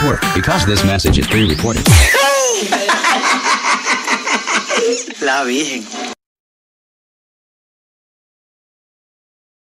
network. Because this message is pre-recorded. La Virgen.